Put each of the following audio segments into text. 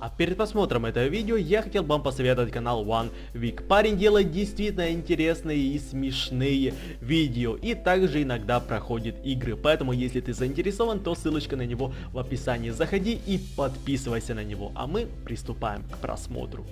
А перед просмотром этого видео я хотел бы вам посоветовать канал One Week. Парень делает действительно интересные и смешные видео и также иногда проходит игры. Поэтому если ты заинтересован, то ссылочка на него в описании. Заходи и подписывайся на него. А мы приступаем к просмотру.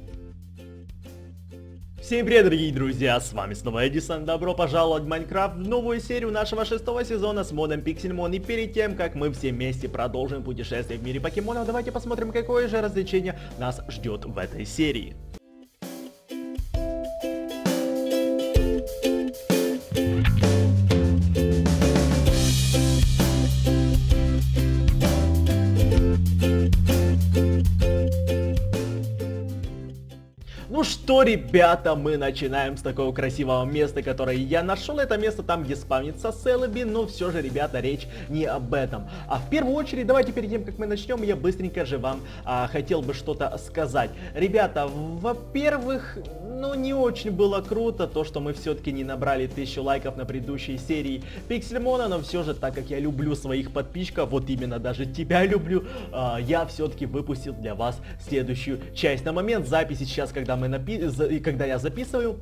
Всем привет, дорогие друзья, с вами снова Эдисон, добро пожаловать в Майнкрафт, в новую серию нашего шестого сезона с модом Пиксельмон. И перед тем, как мы все вместе продолжим путешествие в мире покемонов, давайте посмотрим, какое же развлечение нас ждет в этой серии. Что, ребята, мы начинаем с такого красивого места, которое я нашел. Это место там, где спавнится Селеби, но все же, ребята, речь не об этом. А в первую очередь, давайте перед тем, как мы начнем, я быстренько же вам а, хотел бы что-то сказать. Ребята, во-первых, ну не очень было круто то, что мы все-таки не набрали тысячу лайков на предыдущей серии Пиксельмона, но все же, так как я люблю своих подписчиков, вот именно даже тебя люблю, а, я все-таки выпустил для вас следующую часть. На момент записи сейчас, когда мы напи... когда я записываю,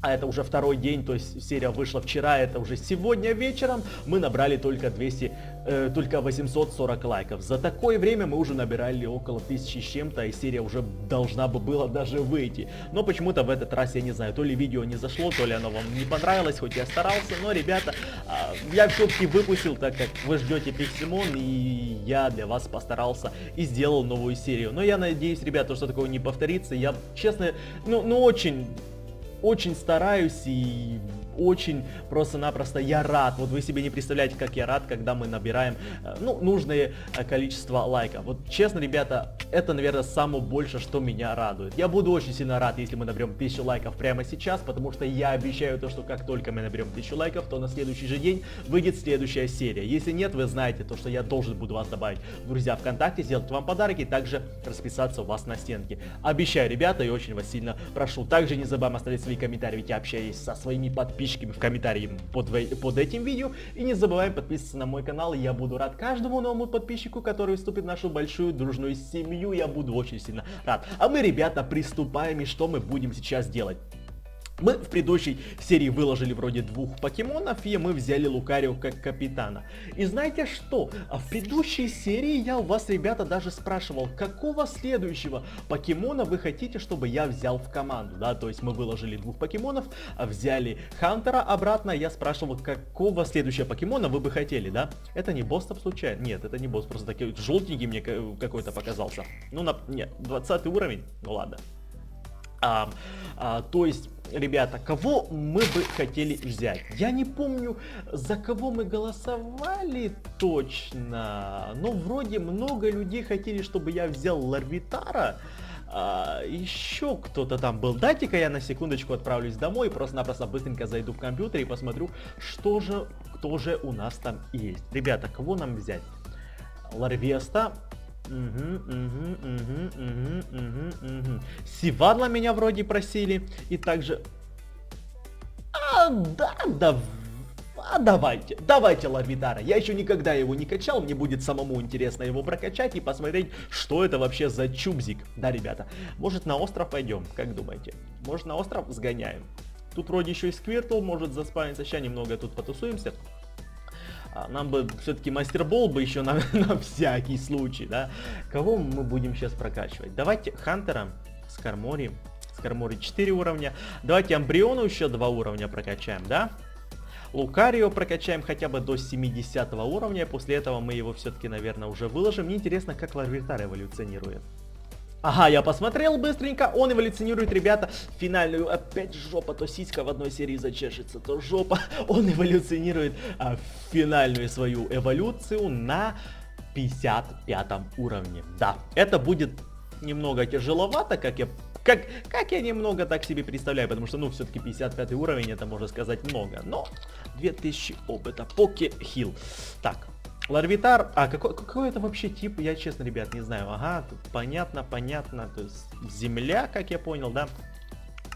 а это уже второй день, то есть серия вышла вчера, это уже сегодня вечером, мы набрали только 200, э, только 840 лайков. За такое время мы уже набирали около тысячи с чем-то, и серия уже должна бы была даже выйти. Но почему-то в этот раз, я не знаю, то ли видео не зашло, то ли оно вам не понравилось, хоть я старался, но, ребята, э, я все-таки выпустил, так как вы ждете Пиксимон, и я для вас постарался и сделал новую серию. Но я надеюсь, ребята, что такое не повторится. Я, честно, ну, ну очень очень стараюсь и очень просто-напросто я рад. Вот вы себе не представляете, как я рад, когда мы набираем, э, ну, нужное э, количество лайков. Вот честно, ребята, это, наверное, самое больше, что меня радует. Я буду очень сильно рад, если мы наберем 1000 лайков прямо сейчас, потому что я обещаю то, что как только мы наберем 1000 лайков, то на следующий же день выйдет следующая серия. Если нет, вы знаете то, что я должен буду вас добавить в друзья ВКонтакте, сделать вам подарок и также расписаться у вас на стенке. Обещаю, ребята, и очень вас сильно прошу. Также не забываем оставить свои комментарии, ведь я общаюсь со своими подписчиками в комментарии под, под этим видео. И не забываем подписываться на мой канал, я буду рад каждому новому подписчику, который вступит в нашу большую дружную семью я буду очень сильно рад. А мы, ребята, приступаем и что мы будем сейчас делать? Мы в предыдущей серии выложили вроде двух покемонов, и мы взяли Лукарио как капитана. И знаете что? А в предыдущей серии я у вас, ребята, даже спрашивал, какого следующего покемона вы хотите, чтобы я взял в команду, да? То есть мы выложили двух покемонов, а взяли Хантера обратно, я спрашивал, какого следующего покемона вы бы хотели, да? Это не босс там случайно? Нет, это не босс, просто такой желтенький мне какой-то показался. Ну, на... нет, 20 уровень, ну ладно. А, а, то есть ребята, кого мы бы хотели взять? Я не помню, за кого мы голосовали точно, но вроде много людей хотели, чтобы я взял Ларвитара. А, еще кто-то там был. Дайте-ка я на секундочку отправлюсь домой, просто-напросто быстренько зайду в компьютер и посмотрю, что же, кто же у нас там есть. Ребята, кого нам взять? Ларвеста, Угу, угу, угу, угу, угу, угу. Сивадла меня вроде просили. И также... А, да, да, а давайте, давайте Ларвидара. Я еще никогда его не качал, мне будет самому интересно его прокачать и посмотреть, что это вообще за чубзик. Да, ребята, может на остров пойдем, как думаете? Может на остров сгоняем? Тут вроде еще и Сквиртл может заспавниться, сейчас немного тут потусуемся. А, нам бы все-таки мастербол бы еще на, на всякий случай, да. Кого мы будем сейчас прокачивать? Давайте Хантера с Кармори. С Кармори 4 уровня. Давайте Амбриону еще 2 уровня прокачаем, да? Лукарио прокачаем хотя бы до 70 уровня, после этого мы его все-таки, наверное, уже выложим. Мне интересно, как Ларвитар эволюционирует. Ага, я посмотрел быстренько, он эволюционирует, ребята, финальную, опять жопа, то сиська в одной серии зачешется, то жопа, он эволюционирует а, финальную свою эволюцию на 55 уровне. Да, это будет немного тяжеловато, как я как, как я немного так себе представляю, потому что, ну, все-таки 55 уровень, это можно сказать много, но 2000 опыта, поке хил. Так, Ларвитар, а какой, какой это вообще тип, я честно, ребят, не знаю. Ага, понятно, понятно, то есть земля, как я понял, да.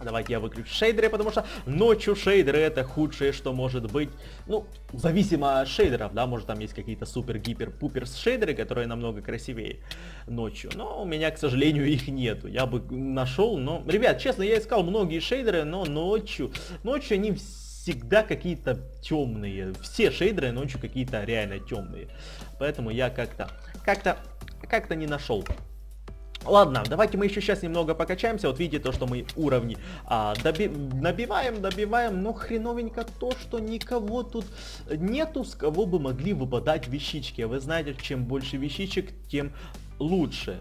Давайте я выключу шейдеры, потому что ночью шейдеры это худшее, что может быть. Ну, зависимо от шейдеров, да, может там есть какие-то супер-гипер-пупер шейдеры, которые намного красивее ночью. Но у меня, к сожалению, их нету. Я бы нашел, но... Ребят, честно, я искал многие шейдеры, но ночью... Ночью они всегда какие-то темные. Все шейдеры ночью какие-то реально темные. Поэтому я как-то... Как-то... Как-то не нашел. Ладно, давайте мы еще сейчас немного покачаемся. Вот видите то, что мы уровни а, доби набиваем, добиваем, но хреновенько то, что никого тут нету, с кого бы могли выпадать вещички. А вы знаете, чем больше вещичек, тем лучше.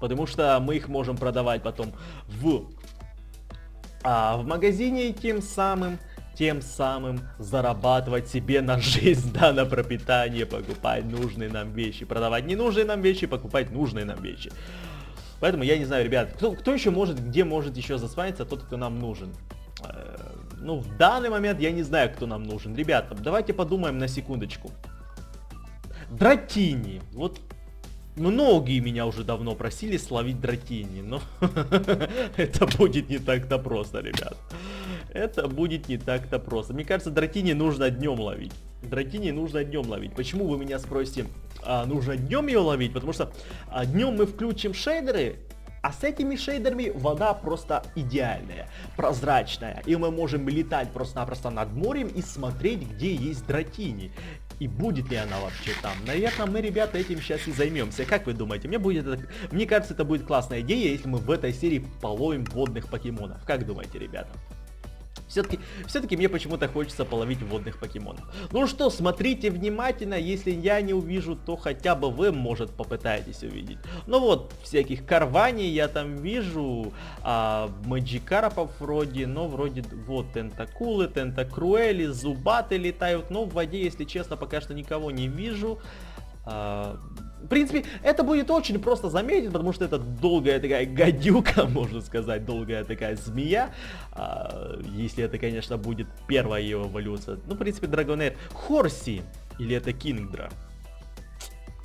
Потому что мы их можем продавать потом в, а, в магазине и тем самым тем самым зарабатывать себе на жизнь, да, на пропитание, покупать нужные нам вещи, продавать ненужные нам вещи, покупать нужные нам вещи. Поэтому я не знаю, ребят, кто, кто еще может, где может еще заспавниться тот, кто нам нужен. Э, ну, в данный момент я не знаю, кто нам нужен. Ребята, давайте подумаем на секундочку. Дратини. Вот многие меня уже давно просили словить Дратини, но это будет не так-то просто, ребят. Это будет не так-то просто. Мне кажется, Дратини нужно днем ловить. Дратини нужно днем ловить. Почему вы меня спросите, а, нужно днем ее ловить? Потому что а, днем мы включим шейдеры, а с этими шейдерами вода просто идеальная, прозрачная. И мы можем летать просто-напросто над морем и смотреть, где есть дратини. И будет ли она вообще там? Наверное, мы, ребята, этим сейчас и займемся. Как вы думаете? Мне, будет это... Мне кажется, это будет классная идея, если мы в этой серии половим водных покемонов. Как думаете, ребята? Все-таки все мне почему-то хочется половить водных покемонов. Ну что, смотрите внимательно, если я не увижу, то хотя бы вы, может, попытаетесь увидеть. Ну вот, всяких карваний я там вижу, а, Маджикарапов вроде, но вроде вот тентакулы, тентакруэли, зубаты летают, но в воде, если честно, пока что никого не вижу. А, в принципе, это будет очень просто заметить, потому что это долгая такая гадюка, можно сказать, долгая такая змея. А, если это, конечно, будет первая ее эволюция. Ну, в принципе, Драгонет Хорси или это Кингдра.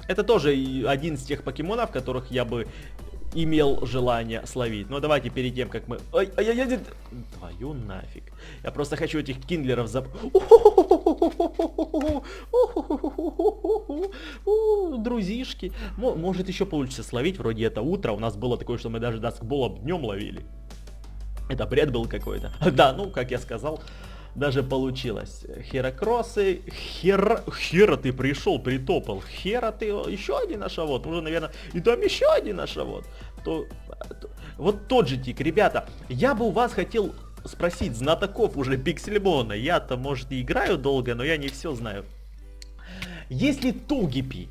Это тоже один из тех покемонов, которых я бы имел желание словить. Но давайте перед тем, как мы... Ой, ай, ай, ай, твою нафиг. Я просто хочу этих киндлеров зап... Друзишки. Может еще получится словить, вроде это утро. У нас было такое, что мы даже даскболом днем ловили. Это бред был какой-то. Да, ну, как я сказал, даже получилось. Херокроссы, Хер... Хера ты пришел, притопал. Хера ты, еще один ашавод. Уже, наверное, и там еще один ашавод. То... Вот тот же тик, ребята, я бы у вас хотел спросить знатоков уже Пиксельбона. Я-то, может, и играю долго, но я не все знаю. Если Тугипи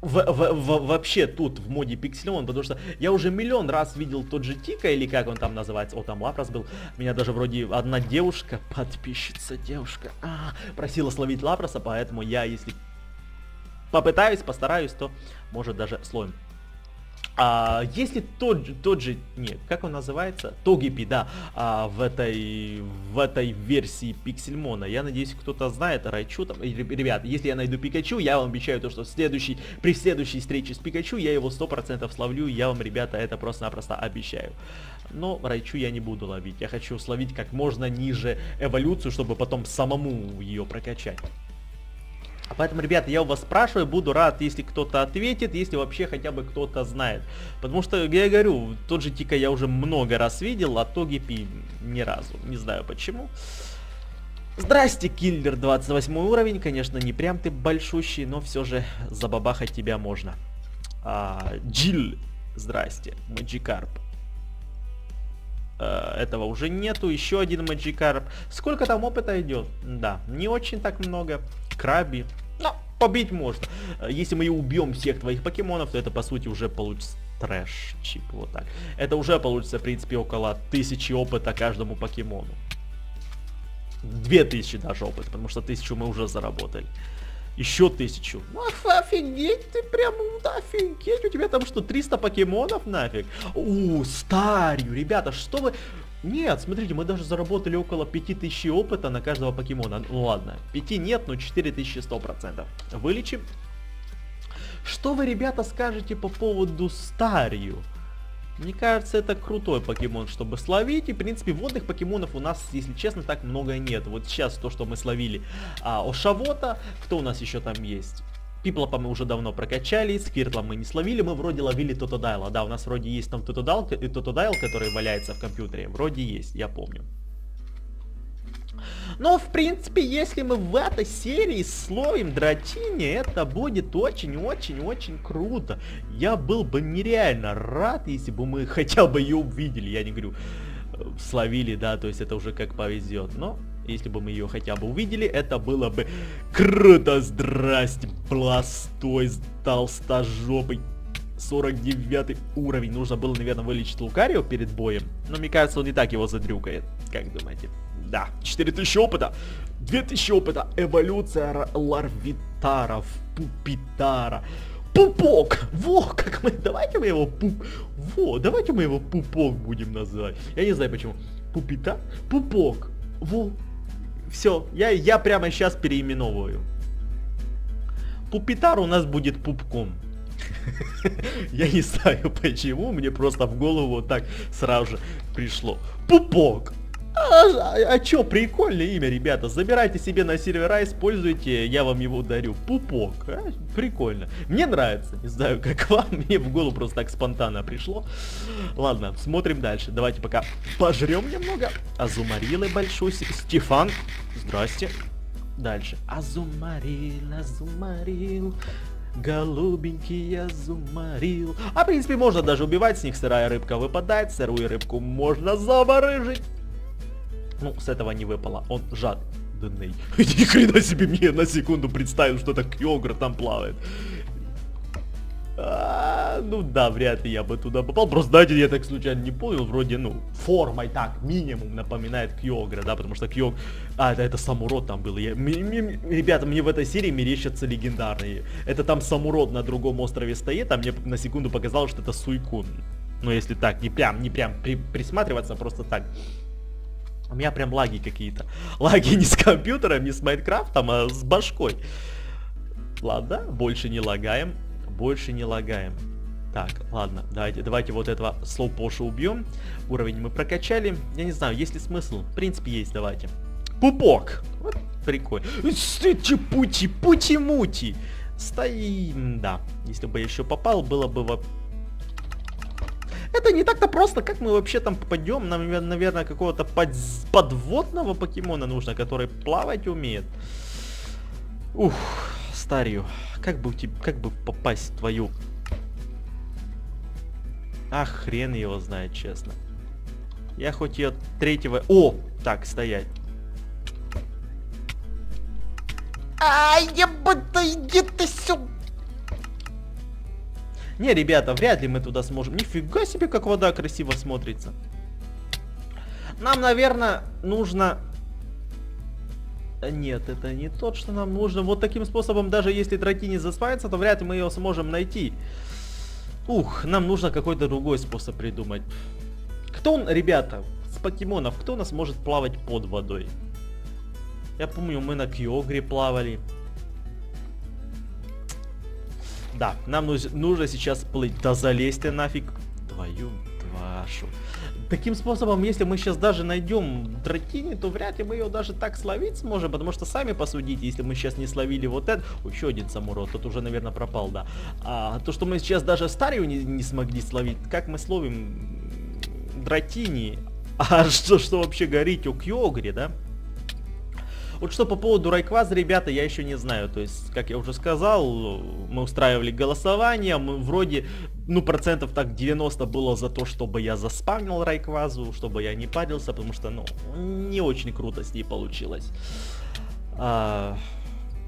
в, в, в, вообще тут в моде Пиксельон, потому что я уже миллион раз видел тот же Тика, или как он там называется, о, там Лапрос был, меня даже вроде одна девушка, подписчица девушка, а, просила словить Лапроса, поэтому я, если попытаюсь, постараюсь, то может даже словим. А, если тот, тот же, нет, как он называется? Тогипи, да, а, в, этой, в этой версии Пиксельмона. Я надеюсь, кто-то знает Райчу. Там, ребят, если я найду Пикачу, я вам обещаю то, что следующий, при следующей встрече с Пикачу я его 100% словлю. Я вам, ребята, это просто-напросто обещаю. Но Райчу я не буду ловить. Я хочу словить как можно ниже эволюцию, чтобы потом самому ее прокачать. Поэтому, ребята, я у вас спрашиваю, буду рад, если кто-то ответит, если вообще хотя бы кто-то знает. Потому что, я говорю, тот же Тика я уже много раз видел, а Тогипи ни разу. Не знаю почему. Здрасте, киллер 28 уровень, конечно, не прям ты большущий, но все же забабахать тебя можно. А, Джиль, здрасте, Маджикарп. А, этого уже нету, еще один Маджикарп. Сколько там опыта идет? Да, не очень так много. Краби. Но побить можно. Если мы убьем всех твоих покемонов, то это по сути уже получится трэш чип, вот так. Это уже получится, в принципе, около тысячи опыта каждому покемону. Две тысячи даже опыта, потому что тысячу мы уже заработали. Еще тысячу. Ну, офигеть, ты прям, да, офигеть, у тебя там что, 300 покемонов нафиг? У, старью, ребята, что вы... Нет, смотрите, мы даже заработали около 5000 опыта на каждого покемона. Ну ладно, 5 нет, но 4000 100%. Вылечим. Что вы, ребята, скажете по поводу Старью? Мне кажется, это крутой покемон, чтобы словить. И, в принципе, водных покемонов у нас, если честно, так много нет. Вот сейчас то, что мы словили а, Ошавота. Кто у нас еще там есть? Пиплопа мы уже давно прокачали, Сквиртла мы не словили, мы вроде ловили Тотодайла. Да, у нас вроде есть там Тотодайл, Тотодайл, который валяется в компьютере. Вроде есть, я помню. Но, в принципе, если мы в этой серии словим Дратини, это будет очень-очень-очень круто. Я был бы нереально рад, если бы мы хотя бы ее увидели. Я не говорю, э, словили, да, то есть это уже как повезет. Но, если бы мы ее хотя бы увидели, это было бы круто. Здрасте, бластой, толстожопый. 49 уровень. Нужно было, наверное, вылечить Лукарио перед боем. Но мне кажется, он и так его задрюкает. Как думаете? Да, 4000 опыта, 2000 опыта, эволюция Ларвитаров, Пупитара. Пупок! Во, как мы, давайте мы его пуп... Во, давайте мы его пупок будем называть. Я не знаю почему. Пупита? Пупок. Во. Все, я, я прямо сейчас переименовываю. Пупитар у нас будет пупком. Я не знаю почему, мне просто в голову вот так сразу же пришло. Пупок! А, а, чё, прикольное имя, ребята. Забирайте себе на сервера, используйте, я вам его дарю. Пупок. А? Прикольно. Мне нравится. Не знаю, как вам. Мне в голову просто так спонтанно пришло. Ладно, смотрим дальше. Давайте пока пожрем немного. Азумарилы большой. Стефан. Здрасте. Дальше. Азумарил, азумарил. Голубенький я зумарил. А в принципе можно даже убивать с них, сырая рыбка выпадает, сырую рыбку можно заморыжить. Ну, с этого не выпало. Он жадный. Ни хрена себе мне на секунду представил, что так Кьогр там плавает. А, ну да, вряд ли я бы туда попал. Просто, знаете, я так случайно не понял. Вроде, ну, формой так, минимум напоминает Кьогра, да, потому что Кьог... А, это, это Самурод там был. Я... Ми, ми, ребята, мне в этой серии мерещатся легендарные. Это там Самурод на другом острове стоит, а мне на секунду показалось, что это Суйкун. Ну, если так, не прям, не прям при, присматриваться, просто так. У меня прям лаги какие-то. Лаги не с компьютером, не с Майнкрафтом, а с башкой. Ладно, больше не лагаем. Больше не лагаем. Так, ладно, давайте, давайте вот этого слоупоша убьем. Уровень мы прокачали. Я не знаю, есть ли смысл? В принципе, есть, давайте. Пупок! Вот, прикольно. Пути, пути-мути! Стоим, да. Если бы я еще попал, было бы это не так-то просто, как мы вообще там попадем. Нам, наверное, какого-то под... подводного покемона нужно, который плавать умеет. Ух, старью. Как бы, как бы попасть в твою... А хрен его знает, честно. Я хоть ее третьего... О! Так, стоять. Ай, я бы... Иди ты сюда! Не, ребята, вряд ли мы туда сможем. Нифига себе, как вода красиво смотрится. Нам, наверное, нужно... Нет, это не тот, что нам нужно. Вот таким способом, даже если дракини засвается, то вряд ли мы ее сможем найти. Ух, нам нужно какой-то другой способ придумать. Кто он, ребята, с покемонов, кто у нас может плавать под водой? Я помню, мы на Кьогре плавали. Да, нам нужно сейчас плыть. Да залезь ты нафиг. Твою вашу. Таким способом, если мы сейчас даже найдем дракини, то вряд ли мы ее даже так словить сможем, потому что сами посудите, если мы сейчас не словили вот это... О, еще один самурод, тот уже, наверное, пропал, да. А то, что мы сейчас даже старую не, не смогли словить, как мы словим дракини? А что, что вообще говорить о Кьогре, да? Вот что по поводу Райкваза, ребята, я еще не знаю. То есть, как я уже сказал, мы устраивали голосование, мы вроде, ну, процентов так 90 было за то, чтобы я заспамнил Райквазу, чтобы я не парился, потому что, ну, не очень круто с ней получилось. А...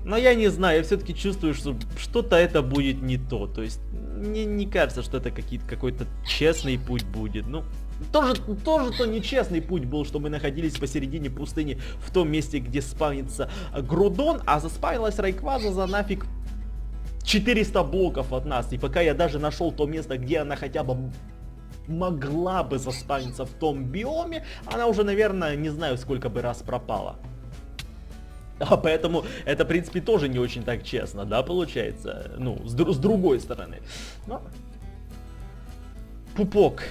Но я не знаю, я все-таки чувствую, что что-то это будет не то. То есть, мне не кажется, что это какой-то честный путь будет. Ну, тоже, тоже то нечестный путь был, что мы находились посередине пустыни в том месте, где спавнится Грудон, а заспавнилась Райкваза за нафиг 400 блоков от нас. И пока я даже нашел то место, где она хотя бы могла бы заспавниться в том биоме, она уже, наверное, не знаю сколько бы раз пропала. А поэтому это, в принципе, тоже не очень так честно, да, получается? Ну, с, с другой стороны. Но Пупок.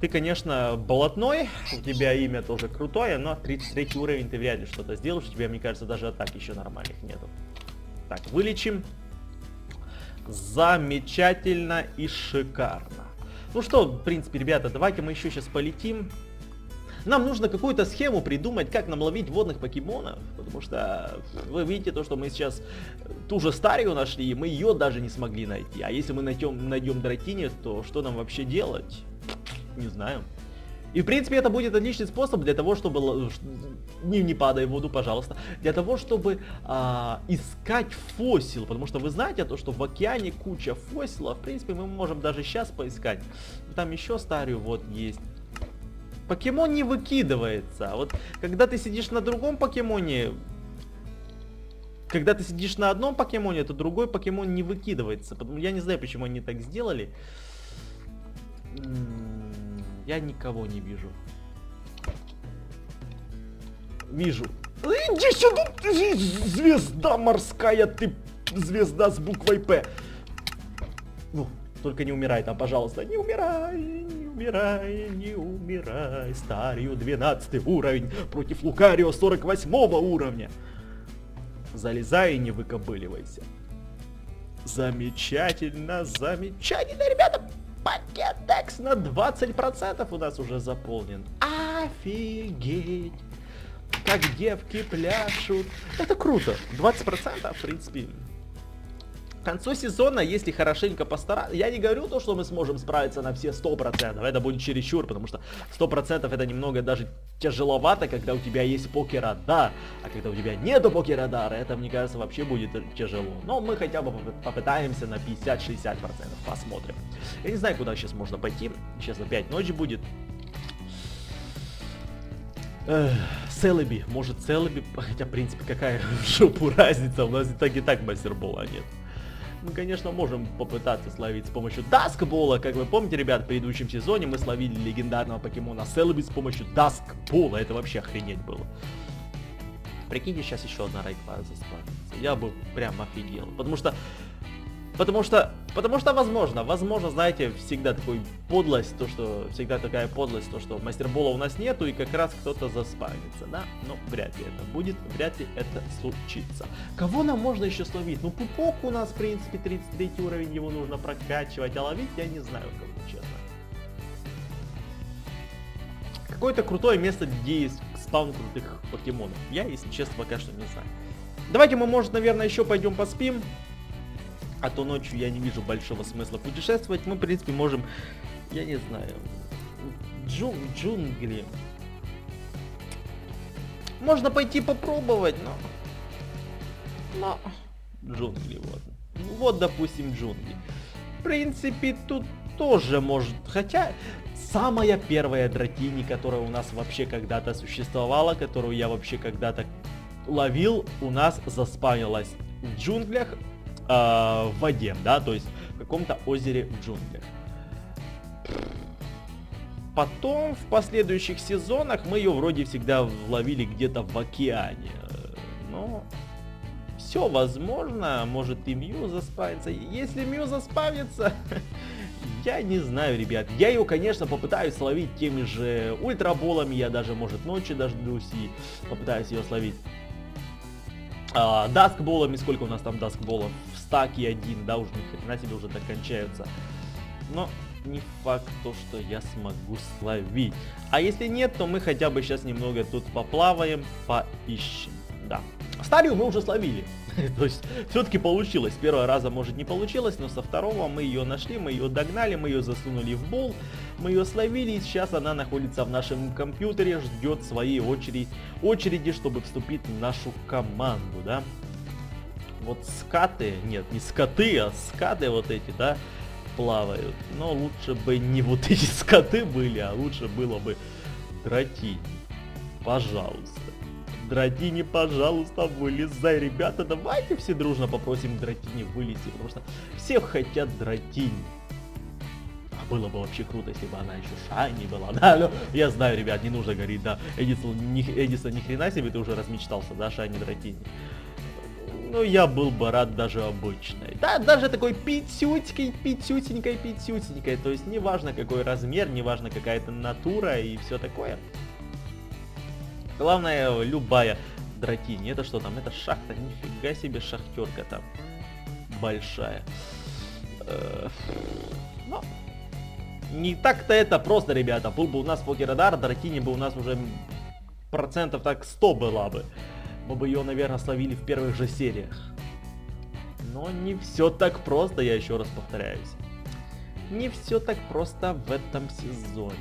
Ты, конечно, болотной, у тебя имя тоже крутое, но 33 уровень ты вряд ли что-то сделаешь, у тебя, мне кажется, даже атак еще нормальных нету. Так, вылечим. Замечательно и шикарно. Ну что, в принципе, ребята, давайте мы еще сейчас полетим. Нам нужно какую-то схему придумать, как нам ловить водных покемонов, потому что вы видите то, что мы сейчас ту же старую нашли, и мы ее даже не смогли найти. А если мы найдем, найдем Дратине, то что нам вообще делать? Не знаю. И, в принципе, это будет отличный способ для того, чтобы... Не, не падай в воду, пожалуйста. Для того, чтобы а, искать фосил. Потому что вы знаете, то, что в океане куча фосилов. В принципе, мы можем даже сейчас поискать. Там еще старую вот есть. Покемон не выкидывается. А вот когда ты сидишь на другом покемоне... Когда ты сидишь на одном покемоне, то другой покемон не выкидывается. Я не знаю, почему они так сделали. Я никого не вижу. Вижу. Иди сюда, звезда морская, ты звезда с буквой П. Ну, только не умирай там, пожалуйста. Не умирай, не умирай, не умирай. Старию 12 уровень против Лукарио 48 уровня. Залезай и не выкобыливайся. Замечательно, замечательно, ребята. Пакет X на 20% у нас уже заполнен. Офигеть! Как девки пляшут. Это круто. 20% в принципе концу сезона, если хорошенько постараться, я не говорю то, что мы сможем справиться на все 100%, это будет чересчур, потому что 100% это немного даже тяжеловато, когда у тебя есть покерадар, а когда у тебя нету покерадара, это, мне кажется, вообще будет тяжело. Но мы хотя бы попытаемся на 50-60%, посмотрим. Я не знаю, куда сейчас можно пойти, сейчас опять ночь будет. Селеби, может Селеби, хотя в принципе какая в жопу разница, у нас и так и так мастербола нет мы, конечно, можем попытаться словить с помощью Даскбола. Как вы помните, ребят, в предыдущем сезоне мы словили легендарного покемона Селби с помощью Даскбола. Это вообще охренеть было. Прикиньте, сейчас еще одна райклаза заспавнится. Я бы прям офигел. Потому что Потому что, потому что возможно, возможно, знаете, всегда такой подлость, то что, всегда такая подлость, то что мастербола у нас нету и как раз кто-то заспавнится, да? Но вряд ли это будет, вряд ли это случится. Кого нам можно еще словить? Ну, пупок у нас, в принципе, 33 уровень, его нужно прокачивать, а ловить я не знаю, кого, честно. Какое-то крутое место, где есть спаун крутых покемонов. Я, если честно, пока что не знаю. Давайте мы, может, наверное, еще пойдем поспим а то ночью я не вижу большого смысла путешествовать. Мы, в принципе, можем, я не знаю, джун джунгли. Можно пойти попробовать, но... Но... Джунгли, вот. Ну, вот, допустим, джунгли. В принципе, тут тоже может... Хотя, самая первая дратини, которая у нас вообще когда-то существовала, которую я вообще когда-то ловил, у нас заспавнилась в джунглях э, в воде, да, то есть в каком-то озере в джунглях. Потом в последующих сезонах мы ее вроде всегда ловили где-то в океане. Но все возможно, может и Мью заспавится. Если Мью заспавится, я не знаю, ребят. Я ее, конечно, попытаюсь словить теми же ультраболами. Я даже, может, ночью дождусь и попытаюсь ее словить. А, даскболами, сколько у нас там даскболов? Стаки один, да, уже ни хрена себе уже так кончаются. Но не факт то, что я смогу словить. А если нет, то мы хотя бы сейчас немного тут поплаваем, поищем. Да. Сталью мы уже словили. то есть все-таки получилось. Первого раза может не получилось, но со второго мы ее нашли, мы ее догнали, мы ее засунули в бол, мы ее словили, и сейчас она находится в нашем компьютере, ждет своей очереди, очереди, чтобы вступить в нашу команду, да вот скаты, нет, не скоты, а скаты вот эти, да, плавают. Но лучше бы не вот эти скоты были, а лучше было бы дратини. Пожалуйста. Дратини, пожалуйста, вылезай. Ребята, давайте все дружно попросим Дратини вылезти, потому что все хотят Дратини. А было бы вообще круто, если бы она еще Шайни была, да, но я знаю, ребят, не нужно говорить, да, Эдисон, ни, Эдисон ни хрена себе, ты уже размечтался, да, Шайни Дратини ну я был бы рад даже обычной. Да, даже такой пятютенькой, пятютенькой, пятютенькой. То есть неважно какой размер, неважно какая-то натура и все такое. Главное, любая дротини. Это что там? Это шахта. Нифига себе шахтерка там. Большая. Ну, не так-то это просто, ребята. Был бы у нас покерадар, дротини бы у нас уже процентов так 100 была бы. Мы бы ее, наверное, словили в первых же сериях. Но не все так просто, я еще раз повторяюсь. Не все так просто в этом сезоне.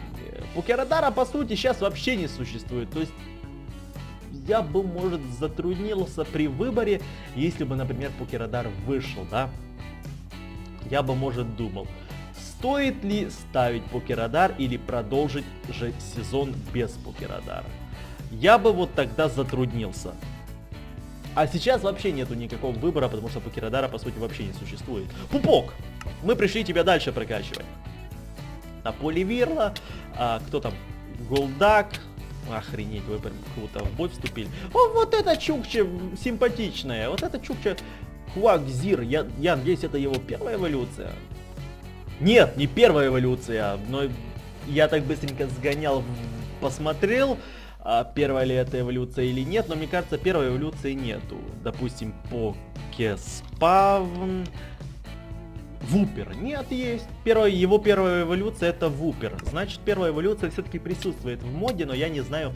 Покерадара, по сути, сейчас вообще не существует. То есть я бы, может, затруднился при выборе, если бы, например, Покерадар вышел, да? Я бы, может, думал, стоит ли ставить Покерадар или продолжить же сезон без Покерадара. Я бы вот тогда затруднился. А сейчас вообще нету никакого выбора, потому что Покерадара, по сути, вообще не существует. Пупок! Мы пришли тебя дальше прокачивать. На поле Вирла, а, кто там? Голдак, Охренеть, вы прям круто в бой вступили. О, вот это чукча симпатичная. Вот это чукча Квакзир. Я, я надеюсь, это его первая эволюция. Нет, не первая эволюция, но я так быстренько сгонял, посмотрел, а первая ли это эволюция или нет, но мне кажется, первой эволюции нету. Допустим, Покеспавн, Вупер. Нет, есть. Первая, его первая эволюция это Вупер. Значит, первая эволюция все-таки присутствует в моде, но я не знаю,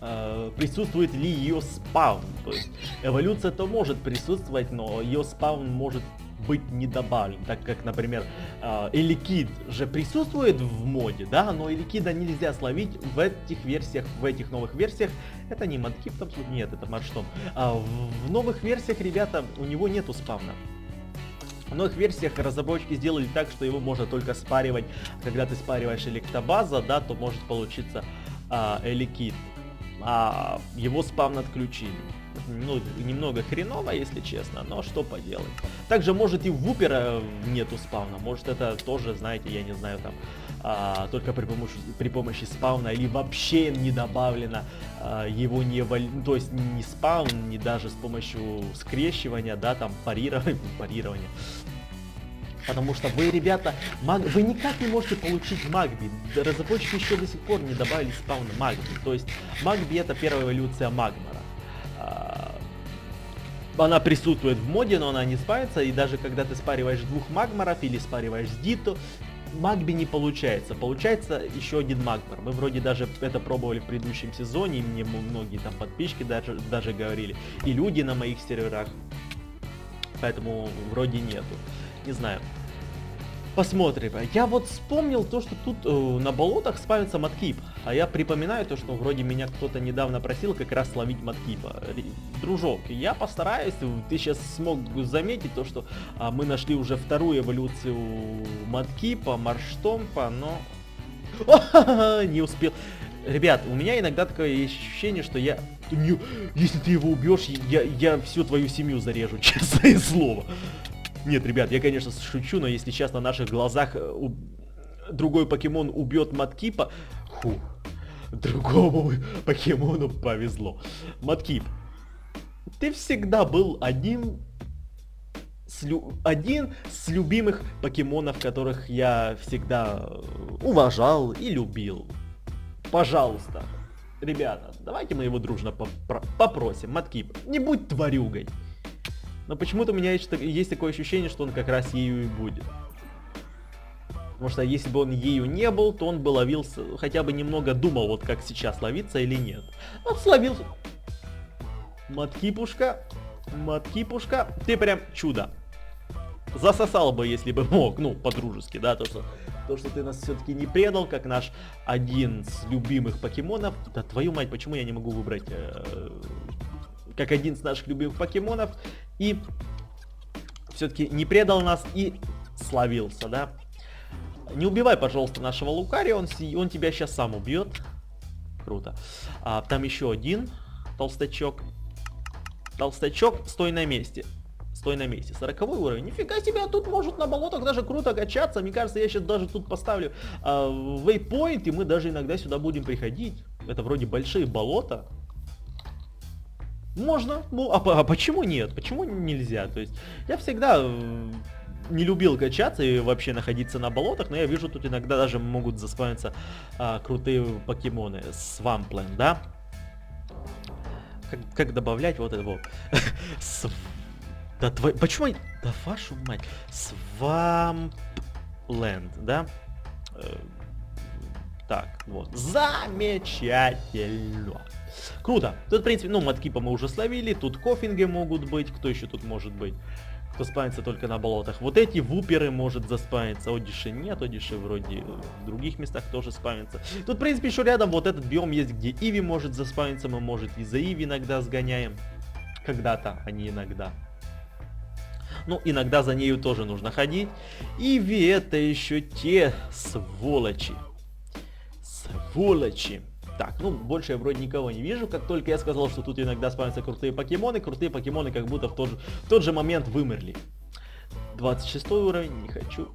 э, присутствует ли ее спаун. То есть эволюция-то может присутствовать, но ее спаун может быть не добавлен, так как, например, э, Эликид же присутствует в моде, да, но Эликида нельзя словить в этих версиях, в этих новых версиях. Это не Манкип, там нет, это Марштон. А в, новых версиях, ребята, у него нету спавна. В новых версиях разработчики сделали так, что его можно только спаривать. Когда ты спариваешь электобаза, да, то может получиться а, эликит. А его спавн отключили. Ну, немного хреново, если честно, но что поделать. Также может и в Вупера нету спавна. Может это тоже, знаете, я не знаю, там а, только при помощи, при помощи спауна или вообще не добавлено а, его не ну, то есть не спаун, не даже с помощью скрещивания, да, там парирования, парирования. Потому что вы, ребята, маг... вы никак не можете получить Магби. Разработчики еще до сих пор не добавили спауна Магби. То есть Магби это первая эволюция Магмара. Она присутствует в моде, но она не спается. И даже когда ты спариваешь двух Магмаров или спариваешь с Дито, Магби не получается. Получается еще один Магмар. Мы вроде даже это пробовали в предыдущем сезоне, и мне многие там подписчики даже, даже говорили. И люди на моих серверах. Поэтому вроде нету. Не знаю. Посмотрим. Я вот вспомнил то, что тут э, на болотах спавится маткип. А я припоминаю то, что вроде меня кто-то недавно просил как раз ловить маткипа. Дружок, я постараюсь. Ты сейчас смог заметить то, что а, мы нашли уже вторую эволюцию маткипа, марштомпа, но... не успел. Ребят, у меня иногда такое ощущение, что я... Если ты его убьешь, я всю твою семью зарежу, честное слово. Нет, ребят, я, конечно, шучу, но если сейчас на наших глазах э, у... другой покемон убьет Маткипа, ху, другому покемону повезло. Маткип, ты всегда был одним с лю... один с любимых покемонов, которых я всегда э, уважал и любил. Пожалуйста, ребята, давайте мы его дружно попросим. Маткип, не будь тварюгой. Но почему-то у меня есть такое ощущение, что он как раз ею и будет. Потому что если бы он ею не был, то он бы ловился, хотя бы немного думал, вот как сейчас ловиться или нет. Он словился. Маткипушка, Маткипушка, ты прям чудо. Засосал бы, если бы мог, ну, по-дружески, да, то, что, то, что ты нас все-таки не предал, как наш один с любимых покемонов. Да твою мать, почему я не могу выбрать э, как один из наших любимых покемонов, и все-таки не предал нас и славился, да. Не убивай, пожалуйста, нашего Лукари, он, он тебя сейчас сам убьет. Круто. А, там еще один толстячок. Толстячок, стой на месте. Стой на месте. 40 уровень. Нифига себе, тут может на болотах даже круто качаться. Мне кажется, я сейчас даже тут поставлю а, вейпоинт, и мы даже иногда сюда будем приходить. Это вроде большие болота. Можно. Ну, а, а почему нет? Почему нельзя? То есть, я всегда э, не любил качаться и вообще находиться на болотах, но я вижу, тут иногда даже могут заспавниться а, крутые покемоны. Свампленд, да? Как, как добавлять вот это вот? Да твой... Почему... Да вашу мать. Свампленд, да? Так, вот. Замечательно. Круто. Тут, в принципе, ну, маткипа мы уже словили. Тут кофинги могут быть. Кто еще тут может быть? Кто спавнится только на болотах. Вот эти вуперы может заспавниться. Одиши нет, Одиши вроде в других местах тоже спавнится. Тут, в принципе, еще рядом вот этот биом есть, где Иви может заспавниться. Мы, может, и за Иви иногда сгоняем. Когда-то, а не иногда. Ну, иногда за нею тоже нужно ходить. Иви это еще те сволочи. Сволочи. Так, ну, больше я вроде никого не вижу. Как только я сказал, что тут иногда спавнятся крутые покемоны, крутые покемоны как будто в тот же, в тот же момент вымерли. 26 уровень, не хочу.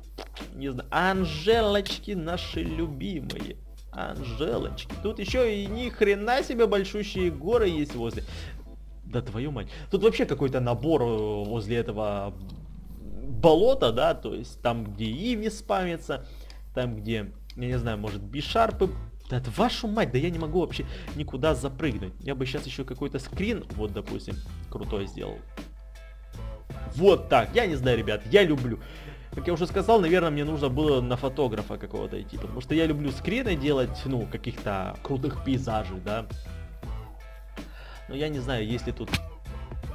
Не знаю. Анжелочки наши любимые. Анжелочки. Тут еще и ни хрена себе большущие горы есть возле. Да твою мать. Тут вообще какой-то набор э, возле этого болота, да, то есть там, где Иви спамится, там, где, я не знаю, может, Бишарпы да вашу мать, да я не могу вообще никуда запрыгнуть. Я бы сейчас еще какой-то скрин, вот, допустим, крутой сделал. Вот так, я не знаю, ребят, я люблю. Как я уже сказал, наверное, мне нужно было на фотографа какого-то идти, потому что я люблю скрины делать, ну, каких-то крутых пейзажей, да. Но я не знаю, если тут...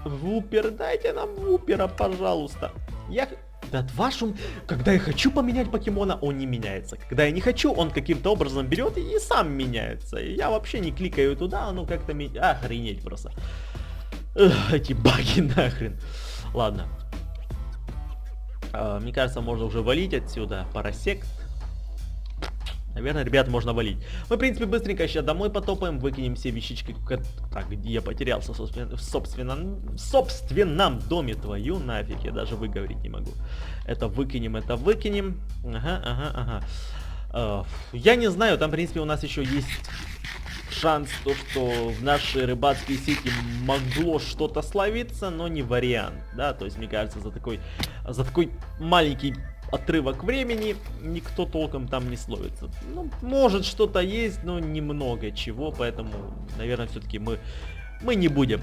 Вупер, дайте нам вупера, пожалуйста. Я да вашу... Когда я хочу поменять покемона, он не меняется. Когда я не хочу, он каким-то образом берет и сам меняется. И я вообще не кликаю туда, ну как-то... Ми... Охренеть просто. Эх, эти баги нахрен. Ладно. А, мне кажется, можно уже валить отсюда. Парасект. Наверное, ребят, можно валить. Мы, в принципе, быстренько сейчас домой потопаем, выкинем все вещички. Так, где я потерялся, собственно, в собственном, собственном доме твою нафиг, я даже выговорить не могу. Это выкинем, это выкинем. Ага, ага, ага. Uh, я не знаю, там, в принципе, у нас еще есть шанс, то, что в нашей рыбацкой сети могло что-то словиться, но не вариант, да, то есть, мне кажется, за такой, за такой маленький отрывок времени никто толком там не словится. Ну, может что-то есть, но немного чего, поэтому, наверное, все-таки мы, мы не будем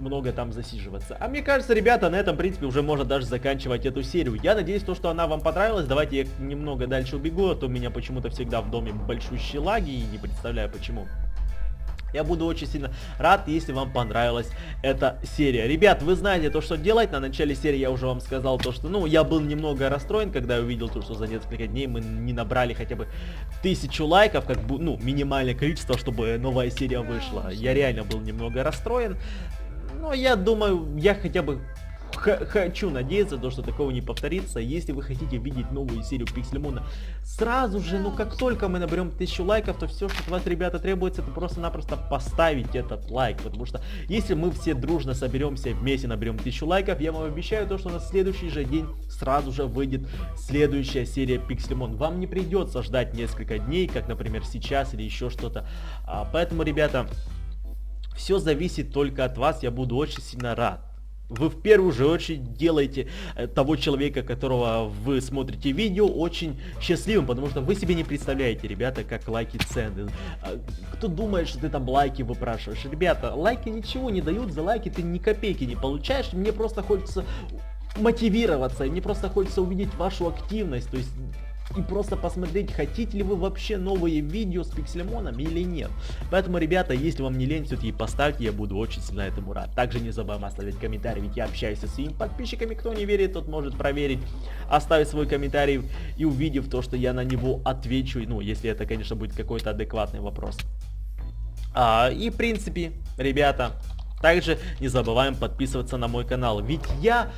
много там засиживаться. А мне кажется, ребята, на этом, в принципе, уже можно даже заканчивать эту серию. Я надеюсь, то, что она вам понравилась. Давайте я немного дальше убегу, а то у меня почему-то всегда в доме большущие лаги, и не представляю почему. Я буду очень сильно рад, если вам понравилась эта серия. Ребят, вы знаете то, что делать. На начале серии я уже вам сказал то, что, ну, я был немного расстроен, когда я увидел то, что за несколько дней мы не набрали хотя бы тысячу лайков, как бы, ну, минимальное количество, чтобы новая серия вышла. Я реально был немного расстроен. Но я думаю, я хотя бы хочу надеяться, то, что такого не повторится. Если вы хотите видеть новую серию Пиксельмона, сразу же, ну как только мы наберем тысячу лайков, то все, что от вас, ребята, требуется, это просто-напросто поставить этот лайк. Потому что если мы все дружно соберемся вместе, наберем тысячу лайков, я вам обещаю то, что на следующий же день сразу же выйдет следующая серия Пиксельмон. Вам не придется ждать несколько дней, как, например, сейчас или еще что-то. А, поэтому, ребята, все зависит только от вас, я буду очень сильно рад. Вы в первую же очередь делаете э, того человека, которого вы смотрите видео, очень счастливым, потому что вы себе не представляете, ребята, как лайки цены. А, кто думает, что ты там лайки выпрашиваешь? Ребята, лайки ничего не дают, за лайки ты ни копейки не получаешь. Мне просто хочется мотивироваться, мне просто хочется увидеть вашу активность, то есть и просто посмотреть, хотите ли вы вообще новые видео с пиксельмоном или нет. Поэтому, ребята, если вам не лень, все-таки поставьте, я буду очень сильно этому рад. Также не забываем оставить комментарий, ведь я общаюсь со своими подписчиками, кто не верит, тот может проверить, оставить свой комментарий и увидев то, что я на него отвечу, ну, если это, конечно, будет какой-то адекватный вопрос. А, и, в принципе, ребята, также не забываем подписываться на мой канал, ведь я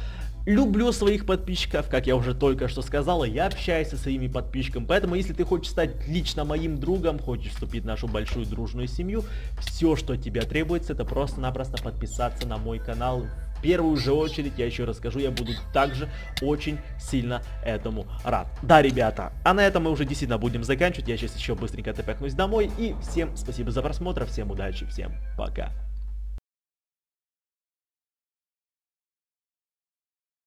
Люблю своих подписчиков, как я уже только что сказала, я общаюсь со своими подписчиками, поэтому если ты хочешь стать лично моим другом, хочешь вступить в нашу большую дружную семью, все, что от тебя требуется, это просто-напросто подписаться на мой канал. В первую же очередь, я еще расскажу, я буду также очень сильно этому рад. Да, ребята, а на этом мы уже действительно будем заканчивать, я сейчас еще быстренько топякнусь домой, и всем спасибо за просмотр, всем удачи, всем пока.